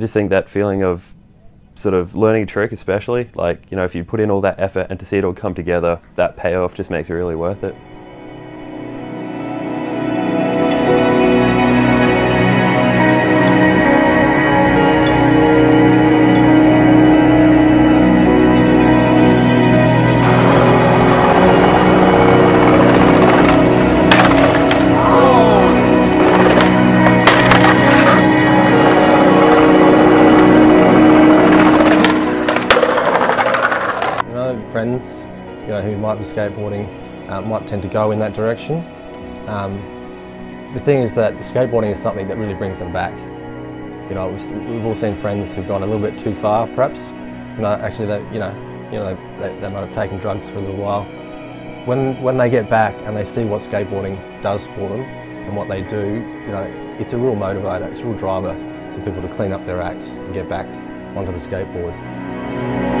I just think that feeling of sort of learning a trick, especially like you know, if you put in all that effort and to see it all come together, that payoff just makes it really worth it. Friends, you know, who might be skateboarding uh, might tend to go in that direction. Um, the thing is that skateboarding is something that really brings them back. You know, we've, we've all seen friends who've gone a little bit too far, perhaps. You know, actually, they, you know, you know, they, they might have taken drugs for a little while. When when they get back and they see what skateboarding does for them and what they do, you know, it's a real motivator. It's a real driver for people to clean up their acts and get back onto the skateboard.